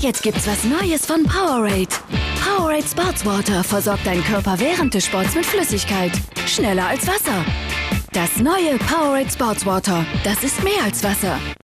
Jetzt gibt's was Neues von Powerade. Powerade Sportswater versorgt deinen Körper während des Sports mit Flüssigkeit. Schneller als Wasser. Das neue Powerade Sportswater. Das ist mehr als Wasser.